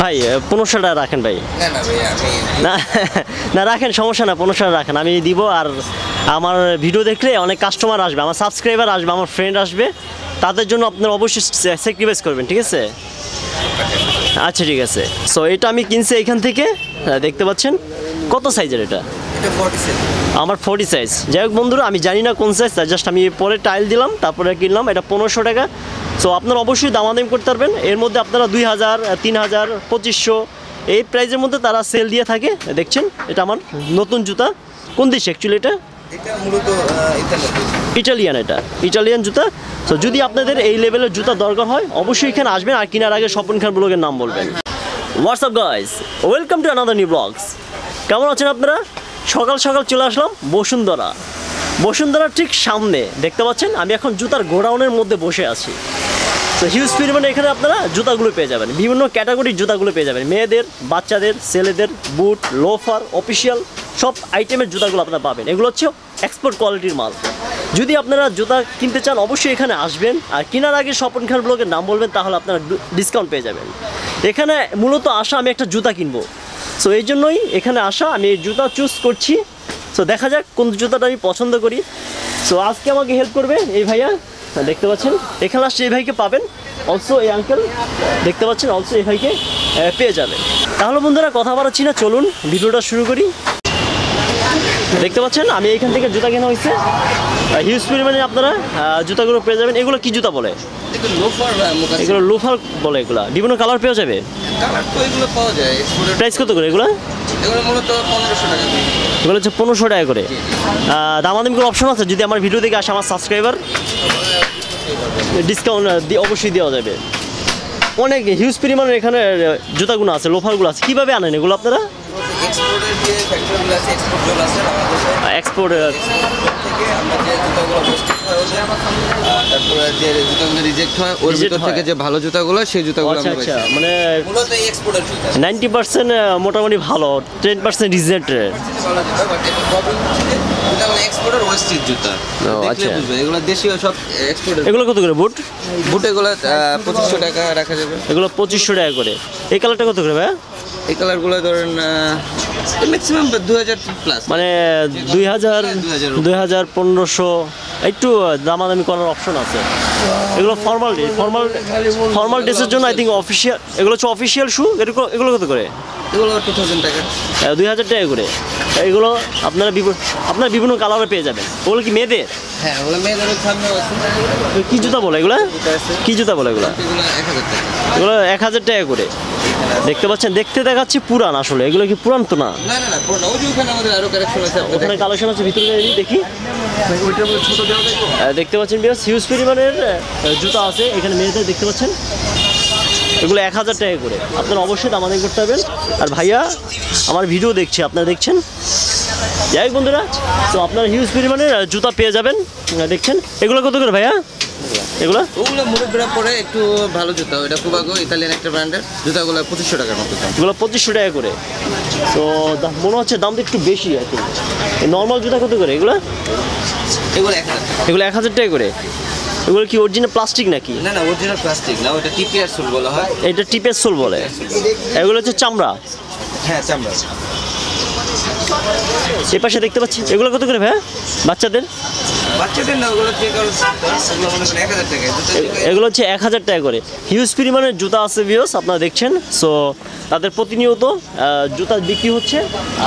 ভাই পনেরোশো টাকা রাখেন ভাই। না না রাখেন সমস্যা না পনেরোশো টাকা রাখেন। আমি দিব আর আমার ভিডিও দেখলে অনেক কাস্টমার আসবে আমার সাবস্ক্রাইবার আসবে আমার ফ্রেন্ড আসবে। তাদের জন্য আপনার অবশ্যই স্যাক্রিফাইস করবেন ঠিক আছে? আচ্ছা ঠিক আছে। সো এটা আমি কিনছি এখান থেকে হ্যাঁ, দেখতে পাচ্ছেন। কত সাইজের এটা? আমার ফোর্টি সাইজ যাই হোক বন্ধুরা আমি জানি না কোন সাইজ জাস্ট আমি পরে টাইল দিলাম তারপরে কিনলাম। এটা পনেরোশো টাকা। সো আপনারা অবশ্যই দামাদামি করতে পারবেন। এর মধ্যে আপনারা দুই হাজার তিন হাজার পঁচিশশো এই প্রাইজের মধ্যে তারা সেল দিয়ে থাকে। দেখছেন এটা আমার নতুন জুতা। কোন দেশ অ্যাকচুয়ালি এটা? ইটালিয়ান এটা। ইটালিয়ান জুতা। তো যদি আপনাদের এই লেভেলের জুতা দরকার হয় অবশ্যই এখানে আসবেন আর কেনার আগে স্বপন খান ব্লগের নাম বলবেন। What's up guys welcome to another new blogs কেমন আছেন আপনারা? সকাল সকাল চলে আসলাম বসুন্ধরা। বসুন্ধরার ঠিক সামনে দেখতে পাচ্ছেন? আমি এখন জুতার গোডাউনের মধ্যে বসে আছি। তো হিউজ পরিমাণে এখানে আপনারা জুতাগুলো পেয়ে যাবেন। বিভিন্ন ক্যাটাগরির জুতাগুলো পেয়ে যাবেন। মেয়েদের, বাচ্চাদের, ছেলেদের বুট লোফার অফিসিয়াল সব আইটেমের জুতাগুলো আপনারা পাবেন। এগুলো হচ্ছে এক্সপোর্ট কোয়ালিটির মাল। যদি আপনারা জুতা কিনতে চান, অবশ্যই এখানে আসবেন। আর কেনার আগে স্বপন খান ব্লগের নাম বলবেন, তাহলে আপনারা ডিসকাউন্ট পেয়ে যাবেন। এখানে মূলত আসা, আমি একটা জুতা কিনবো। সো এই জন্যই এখানে আসা, আমি এই জুতা চুজ করছি। সো দেখা যাক কোন জুতাটা আমি পছন্দ করি। সো আজকে আমাকে হেল্প করবে এই ভাইয়া। দেখতে পাচ্ছেন। এখানে আসছে এই ভাইকে পাবেন। অলসো এই আঙ্কেল দেখতে পাচ্ছেন অলসো এই ভাইকে পেয়ে যাবেন। তাহলে বন্ধুরা কথা বাড়াচ্ছি না চলুন ভিডিওটা শুরু করি। দেখতে পাচ্ছেন আমি এইখান থেকে জুতা কেনা হয়েছে। হিউজ পরিমাণে আপনারা জুতাগুলো পেয়ে যাবেন। এগুলো কি জুতা বলে? এগুলো লোফার বলে এগুলো। বিভিন্ন কালার পেয়ে যাবে? প্রাইস কত করে এগুলো? এগুলো মূলত পনেরোশো টাকা করে। এগুলো হচ্ছে পনেরোশো টাকা করে। দামাদামি করে অপশন আছে? যদি আমার ভিডিও দেখে আসে আমার সাবস্ক্রাইবার ডিসকাউন্ট অবশ্যই দেওয়া যাবে। অনেক হিউজ পরিমাণের এখানে জুতাগুলো আছে লোফারগুলো আছে। কীভাবে আনেন এগুলো আপনারা? এক্সপোর্টের যে ফ্যাক্টরিগুলো আছে এক্সপোর্ট জল আছে বাংলাদেশে। এক্সপোর্ট থেকে আমরা যে জুতাগুলো ওয়েস্টেজ হয় ওদের তারপরে যে জুতাগুলো রিজেক্ট হয় ওর ভিতর থেকে যে ভালো জুতাগুলো সেই জুতাগুলো আচ্ছা আমরা আচ্ছা মানে মূলত এক্সপোর্টের জুতা। নাইনটি পার্সেন্ট মোটামুটি ভালো টেন পার্সেন্ট রিজেক্ট ভালো জুতা বাট এর প্রবলেম হচ্ছে জুতাগুলো এক্সপোর্টের ওয়েস্টেজ জুতা। আচ্ছা। এগুলো দেশীয় সব এক্সপোর্টের এগুলো কত করে বুট? বুট এগুলো পঁচিশশো টাকা রাখা যাবে। এগুলো পঁচিশশো টাকা করে। এই কালারটা কত করে ভাই এই কালারগুলো ধরেন ম্যাক্সিমাম দু হাজার প্লাস মানে দুই হাজার 2000 দুই হাজার পনেরোশো একটু দামাদামি করার অপশন আছে। এগুলো ফর্মাল ফর্মাল ফর্মাল ড্রেসের জন্য আই থিঙ্ক অফিসিয়াল এগুলো হচ্ছে অফিসিয়াল শু এগুলো এগুলো কত করে? এগুলো টু থাউজেন্ড টাকা। দুই হাজার টাকা করে। এগুলো আপনারা বিভিন্ন আপনারা বিভিন্ন কালারে পেয়ে যাবেন। ওগুলো কি মেয়েদের? হ্যাঁ ওগুলো মেয়েদের কি জুতা বলে এগুলো? কি জুতা বলে এগুলো? এগুলো এক হাজার টাকা করে। দেখতে পাচ্ছেন দেখতে দেখাচ্ছে পুরান আসলে এগুলো কি পুরান তো না? না না না পুরো ওই যে ওখানে আমাদের আরও কালেকশন আছে ভিতরে দেখি। দেখতে পাচ্ছেন বিয়াস হিউজ পরিমাণের জুতা আছে এখানে মেয়েদের দেখতে পাচ্ছেন। এগুলো এক হাজার টাকা করে। আপনারা অবশ্যই দামাদামি করতে পারবেন। আর ভাইয়া আমার ভিডিও দেখছে আপনারা দেখছেন? যাই বন্ধুরা তো আপনারা হিউজ পরিমাণের জুতা পেয়ে যাবেন। দেখছেন? এগুলো কত করে ভাইয়া? এগুলো? ওগুলো মুরব্বীরা পরে একটু ভালো জুতা। কুবাগো ইতালিয়ান একটা ব্র্যান্ডের জুতাগুলো পঁচিশশো টাকার মতো দাম। এগুলো পঁচিশশো টাকা করে। তো মনে হচ্ছে দামটা একটু বেশি আর কি। নর্মাল জুতা কত করে এগুলো? এগুলো এক হাজার টাকা। এগুলো এক হাজার টাকা করে? এগুলো কি অরিজিনাল প্লাস্টিক নাকি? না না অরিজিনাল প্লাস্টিক না ওটা টিপিআর সুল বলা হয়। এটা সোল বলে। এগুলো হচ্ছে চামড়া। হ্যাঁ চামড়া। এ পাশে দেখতে পাচ্ছি। এগুলো কত করে ভাই বাচ্চাদের? বাচ্চাদের না ওগুলো যে কারও ওগুলো করেন এক হাজার টাকা এগুলো হচ্ছে এক হাজার টাকা করে। হিউজ পরিমাণের জুতা আছে ভিওস আপনারা দেখছেন। সো তাদের প্রতিনিয়ত জুতা বিক্রি হচ্ছে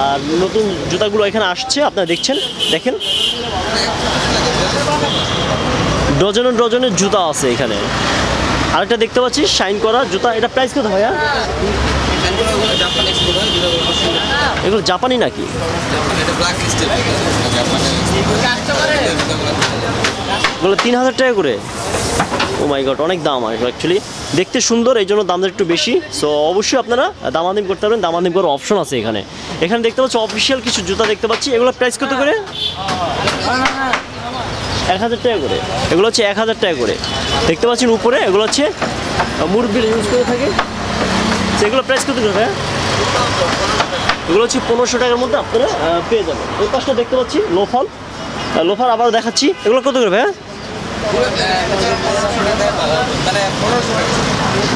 আর নতুন জুতাগুলো এখানে আসছে আপনারা দেখছেন দেখেন। ডজনের ডজনের জুতা আছে এখানে। আরেকটা দেখতে পাচ্ছি শাইন করা জুতা। এটা প্রাইস কত ভাইয়া? এগুলো জাপান নাকি? এগুলো তিন হাজার টাকা করে? ও মাই গড অনেক দাম আর অ্যাকচুয়ালি দেখতে সুন্দর এই জন্য দামটা একটু বেশি। সো অবশ্যই আপনারা দামাদিম করতে পারবেন দামাদিম করার অপশন আছে এখানে। এখানে দেখতে পাচ্ছি অফিসিয়াল কিছু জুতা দেখতে পাচ্ছি। এগুলো প্রাইস কত করে? এক হাজার টাকা করে। এগুলো হচ্ছে এক হাজার টাকা করে। দেখতে পাচ্ছেন উপরে এগুলো হচ্ছে মুরব্বির ইউজ করে থাকে। সেগুলো প্রাইস কত করে এগুলো হচ্ছে পনেরোশো টাকার মধ্যে আপনারা পেয়ে যাবেন। ওই পাশটা দেখতে পাচ্ছি লোফাল লোফার আবার দেখাচ্ছি। এগুলো কত করে ভাইয়া?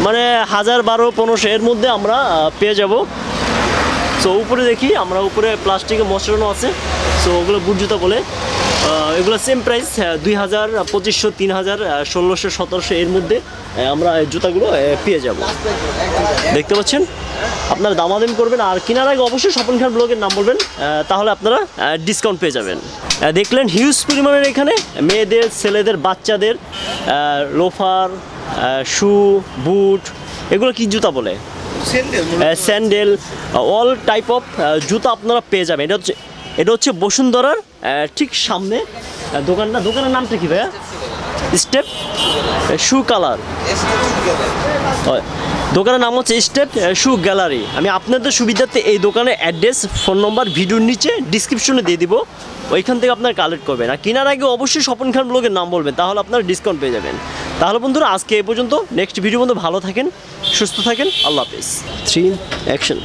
মানে হাজার বারো, পনেরোশো, এর মধ্যে আমরা পেয়ে যাব। সো উপরে দেখি, আমরা উপরে প্লাস্টিকে মশলানো আছে। সো ওগুলো বুট জুতা বলে। এগুলো সেম প্রাইস দুই হাজার পঁচিশশো তিন হাজার ষোলোশো সতেরোশো এর মধ্যে আমরা এই জুতাগুলো পেয়ে যাব। দেখতে পাচ্ছেন? আপনারা দামাদাম করবেন আর কেনার আগে অবশ্যই স্বপন খান ব্লগের নাম বলবেন তাহলে আপনারা ডিসকাউন্ট পেয়ে যাবেন। দেখলেন হিউজ পরিমাণের এখানে মেয়েদের ছেলেদের বাচ্চাদের লোফার শু বুট এগুলো কি জুতা বলে? স্যান্ডেল অল টাইপ অফ জুতা আপনারা পেয়ে যাবেন। এটা হচ্ছে এটা হচ্ছে বসুন্ধরার ঠিক সামনে দোকানটা দোকানের নামটা কি ভাইয়া? Step shoe colour. দোকানের নাম হচ্ছে স্টেপ শু গ্যালারি। আমি আপনাদের সুবিধার্থে এই দোকানের অ্যাড্রেস ফোন নম্বর ভিডিওর নিচে ডিসক্রিপশনে দিয়ে দিব। ওইখান থেকে আপনারা কালেক্ট করবেন। আর কেনার আগে অবশ্যই স্বপন খান ব্লগের নাম বলবেন তাহলে আপনারা ডিসকাউন্ট পেয়ে যাবেন। তাহলে বন্ধুরা আজকে এই পর্যন্ত। নেক্সট ভিডিও বন্ধু ভালো থাকেন সুস্থ থাকেন আল্লাহ হাফিজ। Three action